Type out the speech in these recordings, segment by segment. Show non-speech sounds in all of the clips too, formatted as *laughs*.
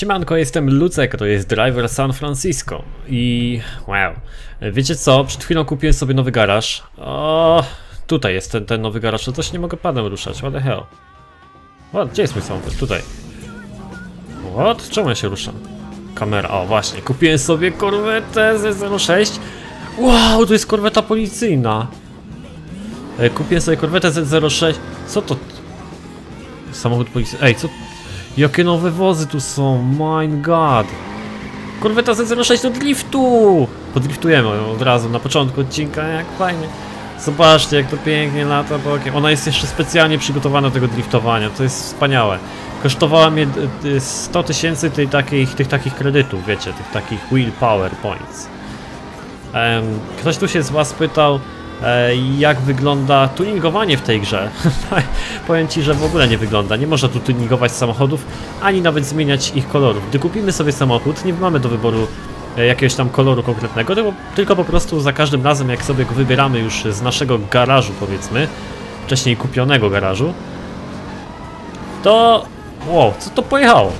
Siemanko, jestem Lucek, to jest driver San Francisco. I wow, wiecie co, przed chwilą kupiłem sobie nowy garaż, o, tutaj jest ten, ten nowy garaż, to coś nie mogę padem ruszać, what the hell, what, gdzie jest mój samochód, tutaj, what, czemu ja się ruszam, kamera, o właśnie, kupiłem sobie korwetę Z06, wow, to jest korweta policyjna, E, kupiłem sobie korwetę Z06, co to, samochód policyjny, ej, co, Jakie nowe wozy tu są, my god. Korweta Z06 do driftu! Podriftujemy ją od razu na początku odcinka, jak fajnie. Zobaczcie jak to pięknie lata bokiem. Ona jest jeszcze specjalnie przygotowana do tego driftowania, to jest wspaniałe. Kosztowała mnie y, y, 100 tysięcy tych takich, tych takich kredytów, wiecie, tych takich willpower points. Em, ktoś tu się z was pytał, jak wygląda tuningowanie w tej grze. *laughs* Powiem ci, że w ogóle nie wygląda. Nie można tu tuningować samochodów, ani nawet zmieniać ich kolorów. Gdy kupimy sobie samochód, nie mamy do wyboru e, jakiegoś tam koloru konkretnego, tylko, tylko po prostu za każdym razem, jak sobie go wybieramy już z naszego garażu, powiedzmy, wcześniej kupionego garażu, to... Wow, co to pojechało?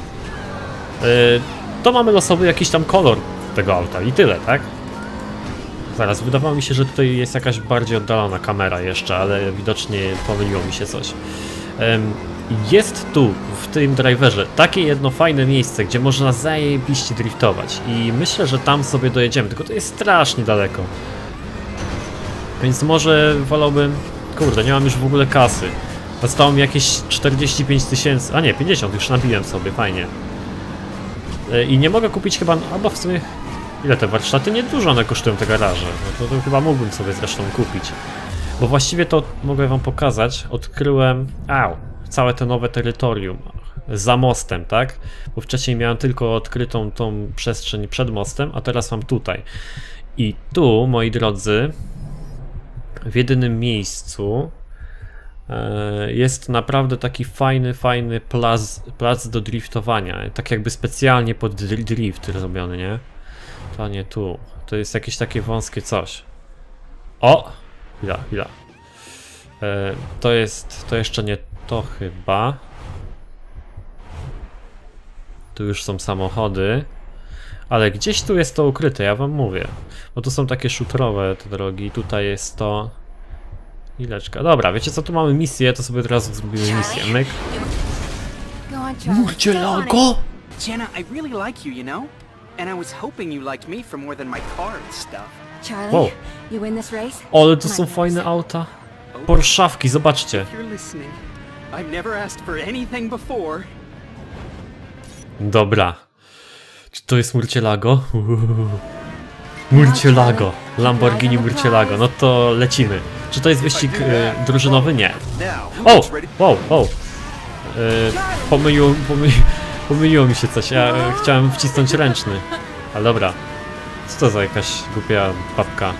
E, to mamy losowy jakiś tam kolor tego auta i tyle, tak? Zaraz, wydawało mi się, że tutaj jest jakaś bardziej oddalona kamera jeszcze, ale widocznie pomyliło mi się coś. Jest tu, w tym driverze, takie jedno fajne miejsce, gdzie można zajebiście driftować i myślę, że tam sobie dojedziemy, tylko to jest strasznie daleko. Więc może wolałbym... Kurde, nie mam już w ogóle kasy. Zostało mi jakieś 45 tysięcy, a nie, 50 już nabiłem sobie, fajnie. E, I nie mogę kupić chyba, albo w sumie Ile te warsztaty? Niedużo one kosztują te garaże. No to, to chyba mógłbym sobie zresztą kupić. Bo właściwie to mogę wam pokazać. Odkryłem... Au! Całe to nowe terytorium. Za mostem, tak? Bo wcześniej miałem tylko odkrytą tą przestrzeń przed mostem, a teraz mam tutaj. I tu, moi drodzy, w jedynym miejscu e, jest naprawdę taki fajny, fajny plac, plac do driftowania. Tak jakby specjalnie pod dr- drift zrobiony, nie? To nie tu. To jest jakieś takie wąskie coś. O! Chwila, chwila. E, to jest... To jeszcze nie to chyba. Tu już są samochody. Ale gdzieś tu jest to ukryte, ja wam mówię. Bo tu są takie szutrowe te drogi. Tutaj jest to... Ileczka. Dobra, wiecie co? Tu mamy misję, to sobie teraz zrobimy misję. Myk. Go on, Charlie. Murcielago! Jenna, I really like you, you know? And I was hoping you liked me for more than my car and stuff. Charlie, Wow. you win this race? Ale My są fajne auta. Porszawki, zobaczcie. Dobra. Czy to jest Murcielago? Murcielago. Lamborghini Murcielago. No to lecimy. Czy to jest wyścig y, drużynowy? Nie. O! Wow, wow. Y, pomyliło, pomyli, pomyliło mi się coś. Ja y, chciałem wcisnąć ręczny. Ale dobra. Co to za jakaś głupia babka?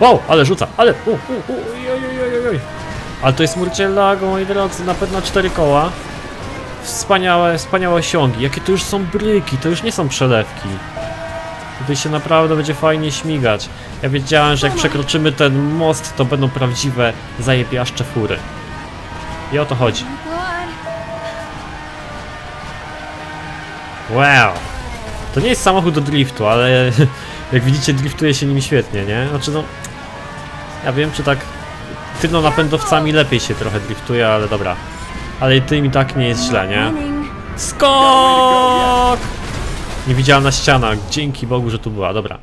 Wow, ale rzuca, ale... U, u, u, oj, oj, oj. Ale to jest Murcielago, moi drodzy, na pewno cztery koła. Wspaniałe, wspaniałe osiągi. Jakie to już są bryki, to już nie są przelewki. Tutaj się naprawdę będzie fajnie śmigać. Ja wiedziałem, że jak przekroczymy ten most, to będą prawdziwe zajebiaszcze fury. I o to chodzi. Wow! To nie jest samochód do driftu, ale *laughs* jak widzicie driftuje się nim świetnie, nie? Znaczy no... Ja wiem, czy tak tylno-napędowcami lepiej się trochę driftuje, ale dobra. Ale tym i tak nie jest źle, nie? Skok! Niewidzialna ściana, dzięki Bogu, że tu była, dobra.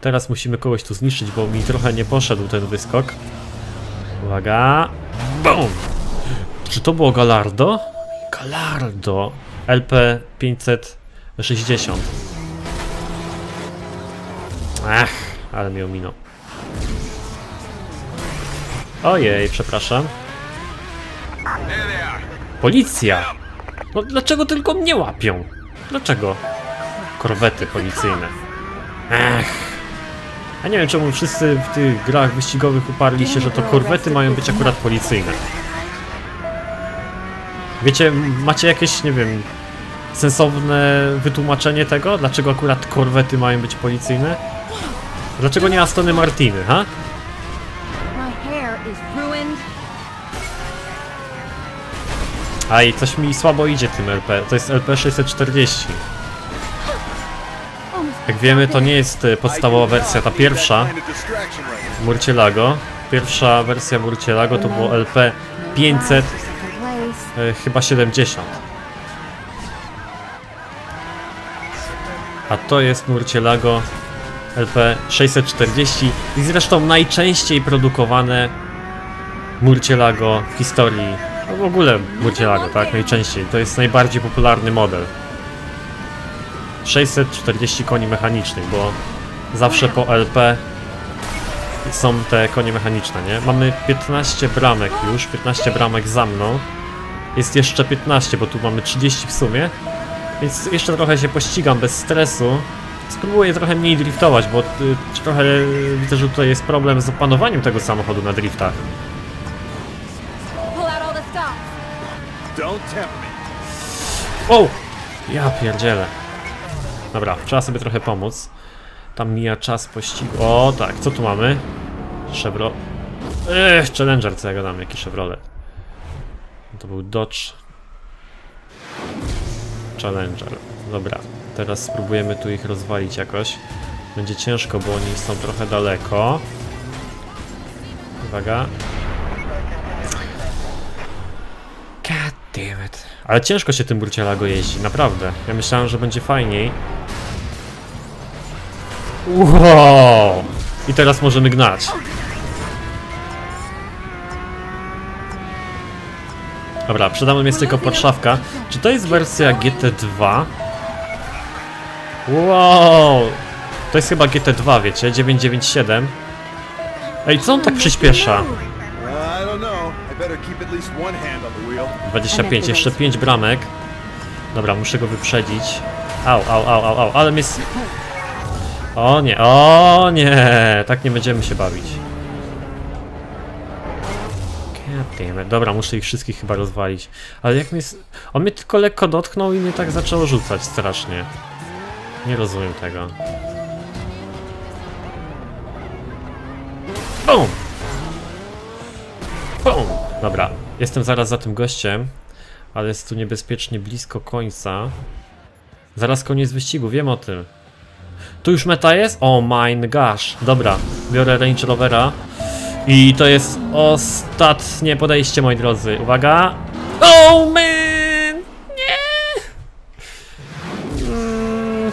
Teraz musimy kogoś tu zniszczyć, bo mi trochę nie poszedł ten wyskok. Uwaga. BOOM! Czy to było Galardo? Galardo. LP 560. Ach, ale mi ominął. Ojej, przepraszam. Policja! No dlaczego tylko mnie łapią? Dlaczego? Korwety policyjne. Ech. Ja nie wiem czemu wszyscy w tych grach wyścigowych uparli się, że to korwety mają być akurat policyjne. Wiecie, macie jakieś, nie wiem, sensowne wytłumaczenie tego? Dlaczego akurat korwety mają być policyjne? Dlaczego nie Astony Martiny, ha? My hair is ruined. A i coś mi słabo idzie tym LP. To jest LP 640. Jak wiemy, to nie jest e, podstawowa wersja. Ta pierwsza, Murcielago. Pierwsza wersja Murcielago to było LP 500, Place. e, chyba 70. A to jest Murcielago LP 640 i zresztą najczęściej produkowane Murcielago w historii. No w ogóle Murcielago, tak? Najczęściej. To jest najbardziej popularny model. 640 koni mechanicznych, bo zawsze po LP są te konie mechaniczne, nie? Mamy 15 bramek już, 15 bramek za mną. Jest jeszcze 15, bo tu mamy 30 w sumie. Więc jeszcze trochę się pościgam bez stresu. Spróbuję trochę mniej driftować, bo y, trochę widzę, że tutaj jest problem z opanowaniem tego samochodu na driftach. O! Ja pierdzielę. Dobra, trzeba sobie trochę pomóc. Tam mija czas pościgu. O, tak, co tu mamy? Chevrolet. Ech, Challenger, co ja gadam, jaki Chevrolet. To był Dodge. Challenger. Dobra, teraz spróbujemy tu ich rozwalić jakoś. Będzie ciężko, bo oni są trochę daleko. Uwaga. God damn it. Ale ciężko się tym Murcielago jeździ, naprawdę. Ja myślałem, że będzie fajniej. Wow! I teraz możemy gnać. Dobra, przede mną jest tylko podszawka. Czy to jest wersja GT2? Wow! To jest chyba GT2, wiecie? 997. Ej, co on tak przyspiesza? Uh, I don't know. I better keep at least one hand on the wheel. 25, jeszcze 5 bramek. Dobra, muszę go wyprzedzić. Au, au, au, au, au, ale s- O nie, o nie, tak nie będziemy się bawić. Dobra, muszę ich wszystkich chyba rozwalić. Ale jak mnie... On mnie tylko lekko dotknął i mnie tak zaczęło rzucać strasznie. Nie rozumiem tego. Bum! Bum! Dobra, jestem zaraz za tym gościem, ale jest tu niebezpiecznie blisko końca. Zaraz koniec wyścigu, wiem o tym. Tu już meta jest? Oh my gosh. Dobra, biorę Range Rovera. I to jest ostatnie podejście, moi drodzy. Uwaga. Oh man! Nie! Mm.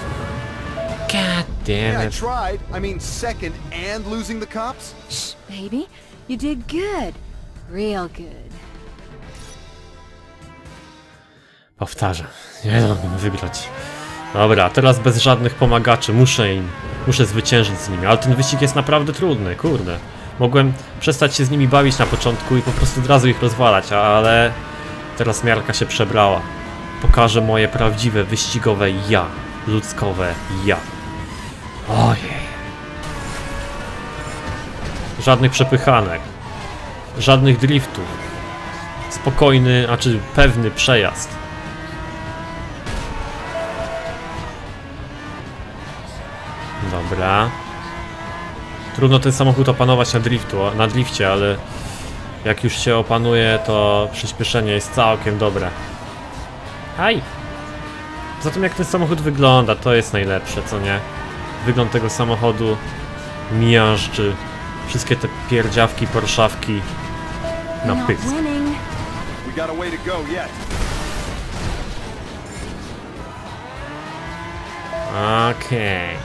God damn I it. tried. I mean, second and losing the cops? Shh, baby. You did good. Real good. Powtarzam, nie mogę wygrać. Dobra, teraz bez żadnych pomagaczy, muszę im, muszę zwyciężyć z nimi, ale ten wyścig jest naprawdę trudny, kurde. Mogłem przestać się z nimi bawić na początku i po prostu od razu ich rozwalać, ale teraz miarka się przebrała. Pokażę moje prawdziwe, wyścigowe ja, ludzkowe ja. Ojej. Żadnych przepychanek, żadnych driftów. Spokojny, a czy pewny przejazd. Dobra. Trudno ten samochód opanować na driftu, na drifcie, ale jak już się opanuje, to przyspieszenie jest całkiem dobre. Haj! Poza tym jak ten samochód wygląda, to jest najlepsze, co nie? Wygląd tego samochodu miażdży. Wszystkie te pierdziawki, porszawki na pysk. winning. We got a way to go yet. Okej.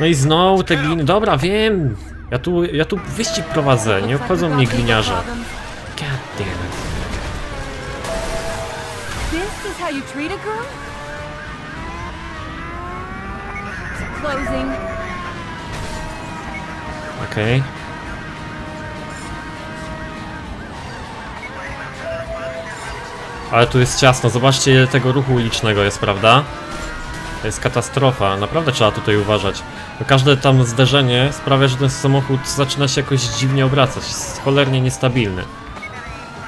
No i znowu te gliny. Dobra, wiem. Ja tu, ja tu wyścig prowadzę, nie obchodzą mnie gliniarze. God damn it. This is how you treat a girl? Closing. Okej. Ale tu jest ciasno, zobaczcie ile tego ruchu ulicznego jest, prawda? To jest katastrofa, naprawdę trzeba tutaj uważać. Bo każde tam zderzenie sprawia, że ten samochód zaczyna się jakoś dziwnie obracać, jest cholernie niestabilny.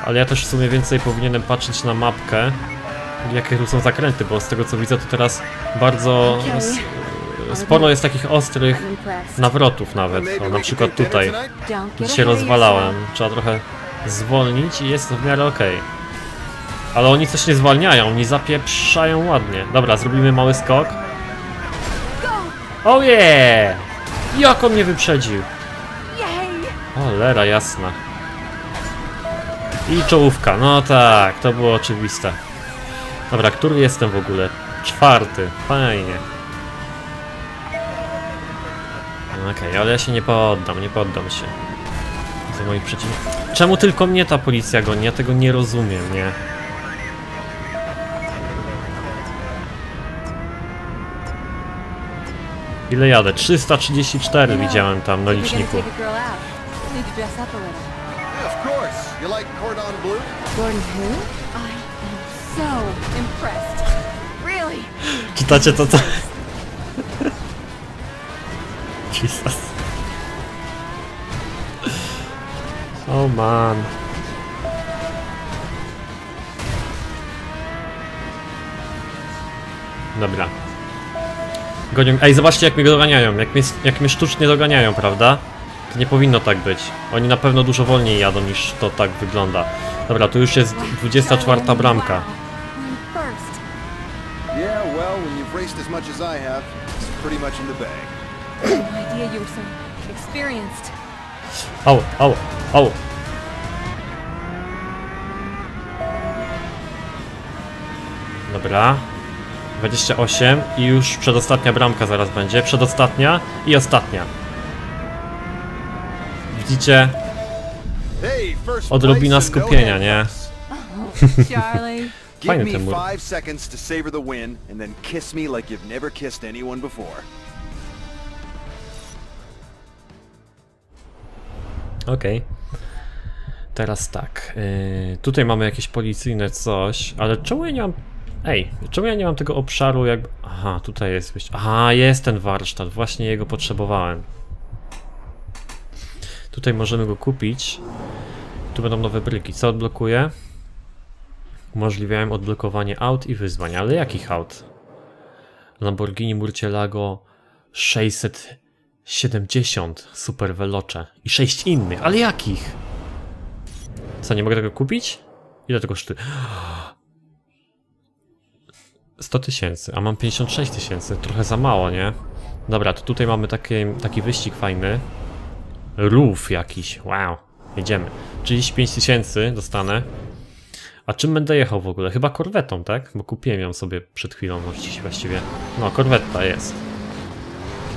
Ale ja też w sumie więcej powinienem patrzeć na mapkę, jakie tu są zakręty, bo z tego co widzę to teraz bardzo sporo jest takich ostrych nawrotów nawet. O, na przykład tutaj. get się rozwalałem. Trzeba trochę zwolnić i jest w miarę okej. Ale oni coś nie zwalniają, oni zapieprzają ładnie. Dobra, zrobimy mały skok. Oh yeah! Jak on mnie wyprzedził? Cholera jasna. I czołówka, no tak, to było oczywiste. Dobra, który jestem w ogóle? Czwarty, fajnie. Okej, ale ja się nie poddam, nie poddam się. Za moich przeciwników. Czemu tylko mnie ta policja goni? Ja tego nie rozumiem, nie? Gordon who? I am so impressed. Really? Czytacie to co? Jesus. Oh man. Dobra. Gonią. Ej, zobaczcie jak mnie doganiają. Jak mnie, jak mnie sztucznie doganiają, prawda? To nie powinno tak być. Oni na pewno dużo wolniej jadą niż to tak wygląda. Dobra, tu już jest 24 bramka. Yeah, well, when you've raced as much as I have, it's pretty much in the bag. No idea you were so experienced. Au, au, au. Dobra. 28 i już przedostatnia bramka zaraz będzie. Przedostatnia i ostatnia. Widzicie? Odrobina skupienia, nie? *laughs* Fajny ten mur. Okej. Teraz tak. Yy, tutaj mamy jakieś policyjne coś, ale czemu ja nie mam. Ej, czemu ja nie mam tego obszaru jakby. Aha, tutaj jest. Aha, jest ten warsztat, właśnie jego potrzebowałem. Tutaj możemy go kupić. Tu będą nowe bryki. Co odblokuje? Umożliwiają odblokowanie aut i wyzwań. Ale jakich aut? Lamborghini Murcielago 670 Super Veloce i 6 innych. Ale jakich? Co, nie mogę tego kupić? Ile to kosztuje? 100 tysięcy, a mam 56 tysięcy. Trochę za mało, nie? Dobra, to tutaj mamy taki, taki wyścig fajny. Rów jakiś, wow. Jedziemy. 35 tysięcy dostanę. A czym będę jechał w ogóle? Chyba korwetą, tak? Bo kupiłem ją sobie przed chwilą właści- właściwie. No, korweta jest.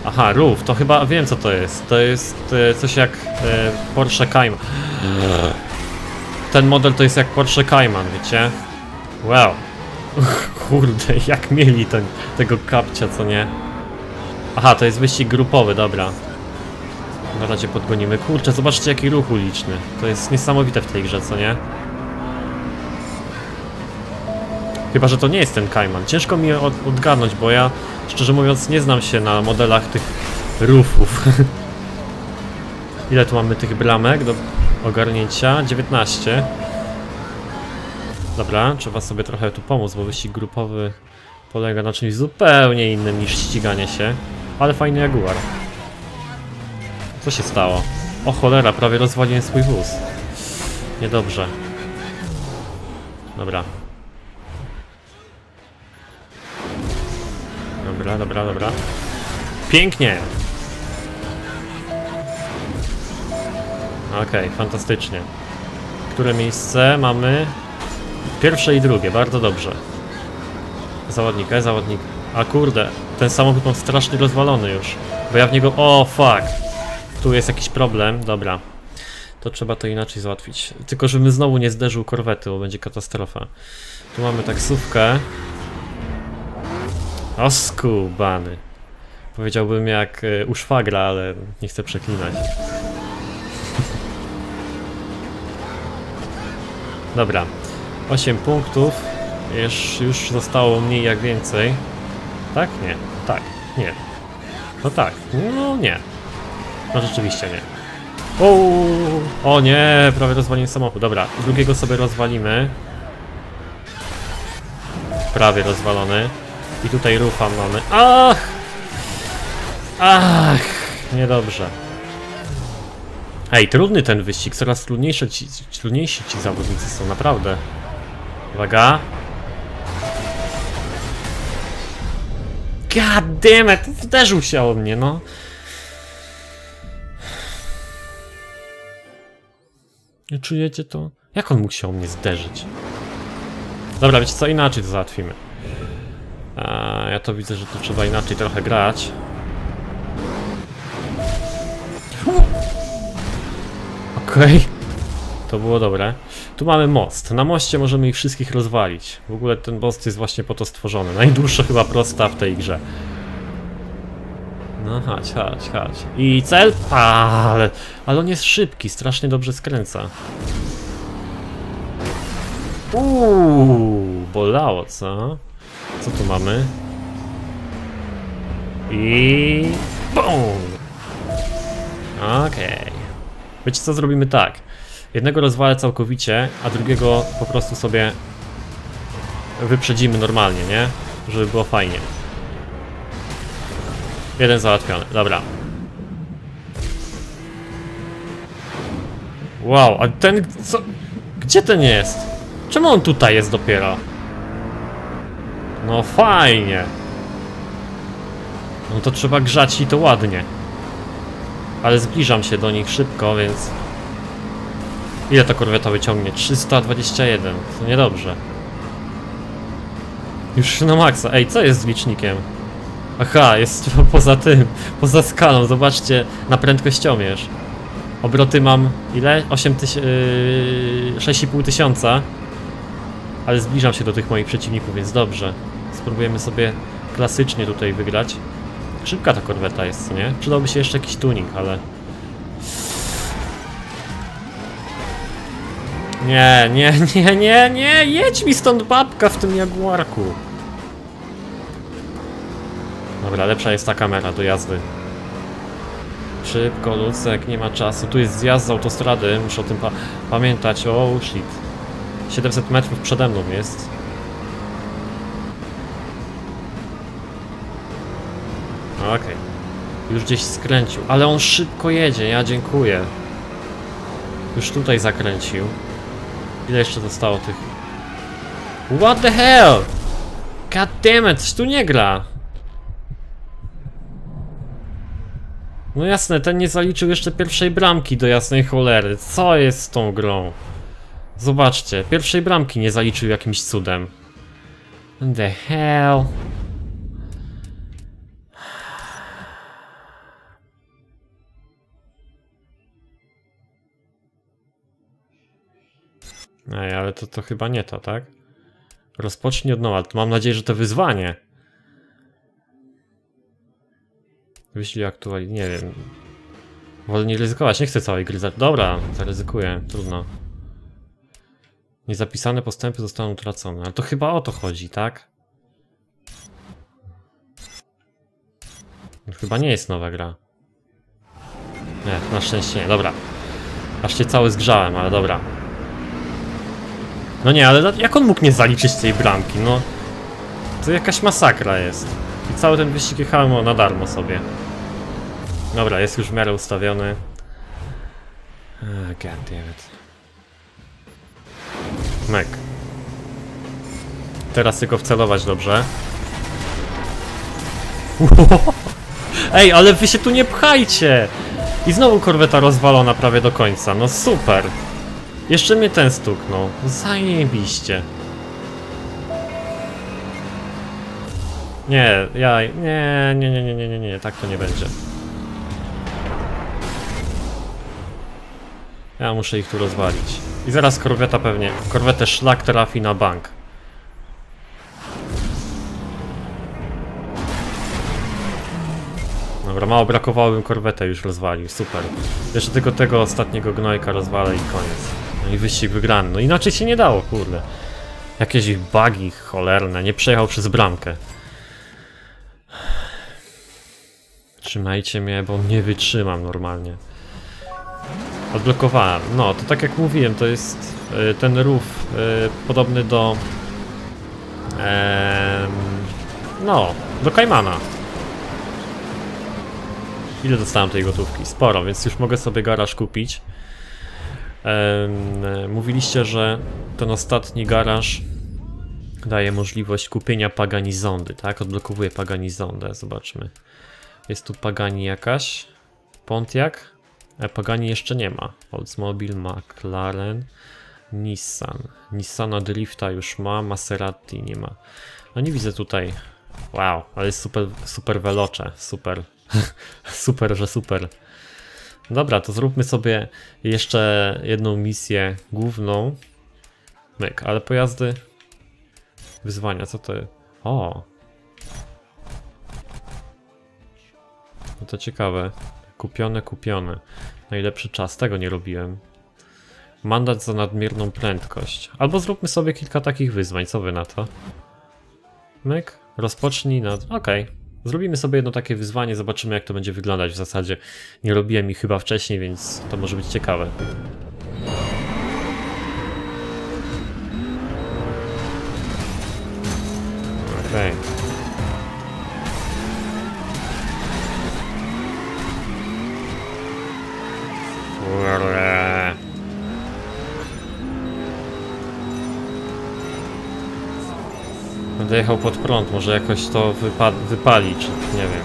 Aha, Roof, to chyba wiem co to jest. To jest e, coś jak e, Porsche Cayman. Ten model to jest jak Porsche Cayman, wiecie? Wow. *laughs* Kurde, jak mieli ten, tego kapcia, co nie? Aha, to jest wyścig grupowy, dobra. Na razie podgonimy. Kurczę, zobaczcie jaki ruch uliczny. To jest niesamowite w tej grze, co nie? Chyba, że to nie jest ten Kajman. Ciężko mi od, odgadnąć, bo ja szczerze mówiąc nie znam się na modelach tych rufów. *laughs* Ile tu mamy tych bramek do ogarnięcia? 19. Dobra, trzeba sobie trochę tu pomóc, bo wyścig grupowy polega na czymś zupełnie innym niż ściganie się. Ale fajny Jaguar. Co się stało? O cholera, prawie rozwaliłem swój wóz. Niedobrze. Dobra. Dobra, dobra, dobra. Pięknie! Okej, fantastycznie. Które miejsce mamy? Pierwsze i drugie, bardzo dobrze. Zawodnik, e. A kurde, ten samochód mam strasznie rozwalony już. Bo ja w niego... O, fuck! Tu jest jakiś problem, dobra. To trzeba to inaczej załatwić. Tylko żebym znowu nie zderzył korwety, bo będzie katastrofa. Tu mamy taksówkę. O skubany. Powiedziałbym jak y, u szwagra, ale nie chcę przeklinać. *laughs* Dobra. 8 punktów. Już, już zostało mniej jak więcej. Tak? Nie. Tak. Nie. No tak. No nie. No rzeczywiście nie. O, o nie, prawie rozwaliłem samochód. Dobra, drugiego sobie rozwalimy. Prawie rozwalony. I tutaj rufa mamy. Ach! Ach, niedobrze. Ej, trudny ten wyścig, coraz trudniejsze ci, trudniejsi ci zawodnicy są, naprawdę. Uwaga. God damn it, się o mnie, no. Nie czujecie to? Jak on mógł się o mnie zderzyć? Dobra, wiecie co, inaczej to załatwimy. A, ja to widzę, że tu trzeba inaczej trochę grać. Okej. To było dobre. Tu mamy most. Na moście możemy ich wszystkich rozwalić. W ogóle ten most jest właśnie po to stworzony. Najdłuższa chyba prosta w tej grze. No chodź, chodź, chodź. I cel? Ale, ale on jest szybki, strasznie dobrze skręca. Uuu, bolało, co? Co tu mamy? I... BOOM! Okej. Wiecie co, zrobimy tak. Jednego rozwalę całkowicie, a drugiego po prostu sobie wyprzedzimy normalnie, nie? Żeby było fajnie. Jeden załatwiony, dobra. Wow, a ten co? Gdzie ten jest? Czemu on tutaj jest dopiero? No fajnie. No to trzeba grzać i to ładnie. Ale zbliżam się do nich szybko, więc... Ile ta korweta wyciągnie? 321. To niedobrze. Już na maksa. Ej, co jest z licznikiem? Aha, jest *laughs* poza tym, poza skalą. Zobaczcie na prędkościomierz. Obroty mam ile? 8 tyś... Yy, 6,5 tysiąca. Ale zbliżam się do tych moich przeciwników, więc dobrze. Spróbujemy sobie klasycznie tutaj wygrać. Szybka ta korweta jest, nie? Przydałby się jeszcze jakiś tuning, ale... Nie, nie, nie, nie, nie! Jedź mi stąd babka w tym Jaguarku! Dobra, lepsza jest ta kamera do jazdy. Szybko, Lucek, nie ma czasu. Tu jest zjazd z autostrady, muszę o tym pa pamiętać. Oh shit. 700 metrów przede mną jest. Okej. Już gdzieś skręcił, ale on szybko jedzie, ja dziękuję. Już tutaj zakręcił. Ile jeszcze zostało tych... What the hell? God damn it, tu nie gra. No jasne, ten nie zaliczył jeszcze pierwszej bramki do jasnej cholery. Co jest z tą grą? Zobaczcie, pierwszej bramki nie zaliczył jakimś cudem. The hell? Ej, ale to, to chyba nie to, tak? Rozpocznij od nowa. Mam nadzieję, że to wyzwanie. Wyślij aktuali... nie wiem. Wolę nie ryzykować, nie chcę całej gry. Dobra, zaryzykuję, trudno. Niezapisane postępy zostaną utracone, ale to chyba o to chodzi, tak? To chyba nie jest nowa gra. Nie, na szczęście nie, dobra. Aż się cały zgrzałem, ale dobra. No nie, ale jak on mógł nie zaliczyć tej bramki, no? To jakaś masakra jest. I cały ten wyścig jechałem na darmo sobie. Dobra, jest już w miarę ustawiony. It. Mek. Teraz tylko wcelować dobrze. *laughs* Ej, ale wy się tu nie pchajcie! I znowu korweta rozwalona prawie do końca, no super! Jeszcze mnie ten stuknął. Zajebiście. Nie, ja... Nie, nie, nie, nie, nie, nie, nie, tak to nie będzie. Ja muszę ich tu rozwalić. I zaraz korweta pewnie... Korwetę szlak trafi na bank. Dobra, mało brakowało, bym korwetę już rozwalił, super. Jeszcze tylko tego ostatniego gnojka rozwalę i koniec. No i wyścig wygrany. No inaczej się nie dało, kurde. Jakieś ich bugi cholerne, nie przejechał przez bramkę. Trzymajcie mnie, bo nie wytrzymam normalnie. Odblokowałem. No, to tak jak mówiłem, to jest y, ten rów y, podobny do... no, do Kaimana. Ile dostałem tej gotówki? Sporo, więc już mogę sobie garaż kupić. Mówiliście, że ten ostatni garaż daje możliwość kupienia Pagani Zondy, tak? Odblokowuje Pagani Zondę, zobaczmy. Jest tu Pagani jakaś? Pontiac? E, Pagani jeszcze nie ma. Oldsmobile, McLaren, Nissan. Nissana Drifta już ma, Maserati nie ma. No nie widzę tutaj. Wow, ale jest super, super veloce, super. *laughs* super, że super. Dobra, to zróbmy sobie jeszcze jedną misję główną. Myk, ale pojazdy... Wyzwania, co to... O! No to ciekawe. Kupione, kupione. Najlepszy czas, tego nie robiłem. Mandat za nadmierną prędkość. Albo zróbmy sobie kilka takich wyzwań, co wy na to? Myk, rozpocznij nad... Okej. Zrobimy sobie jedno takie wyzwanie, zobaczymy jak to będzie wyglądać w zasadzie. Nie robiłem ich chyba wcześniej, więc to może być ciekawe. Okej. Kurde. Będę pod prąd, może jakoś to wypa nie wiem.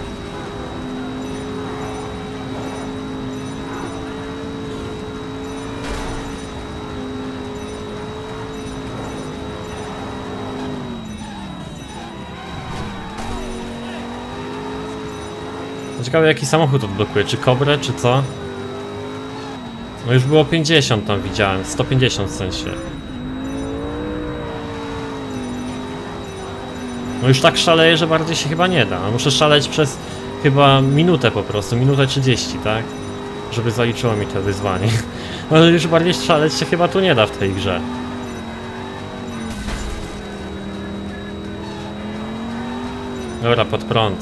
Ciekawe jaki samochód odblokuje, czy Kobrę, czy co? No już było 50 tam widziałem, 150 w sensie. Już tak szaleję, że bardziej się chyba nie da. No muszę szaleć przez chyba minutę po prostu, minutę 30, tak? Żeby zaliczyło mi to wyzwanie. *laughs* No już bardziej szaleć się chyba tu nie da w tej grze. Dobra, pod prąd.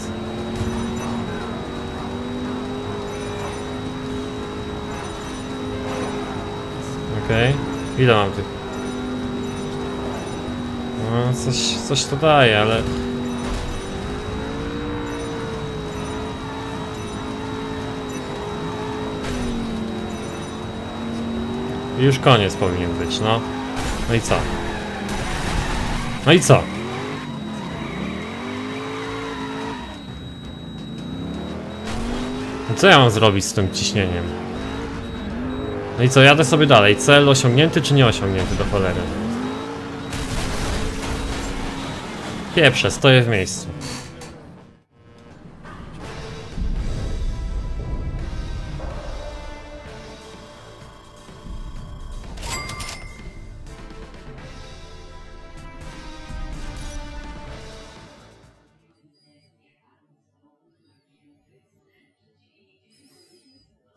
Okej. Ile mam tych? No, coś, coś to daje, ale... Już koniec powinien być, no. No i co? No i co? No co ja mam zrobić z tym ciśnieniem? No i co, jadę sobie dalej. Cel osiągnięty czy nie osiągnięty do cholery? Pieprze, stoję w miejscu.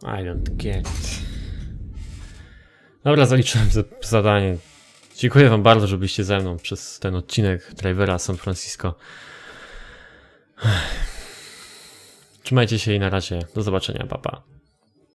I don't get. Dobra, zaliczyłem za- zadanie. Dziękuję wam bardzo, że byliście ze mną przez ten odcinek Drivera San Francisco. Trzymajcie się i na razie. Do zobaczenia, papa. Pa.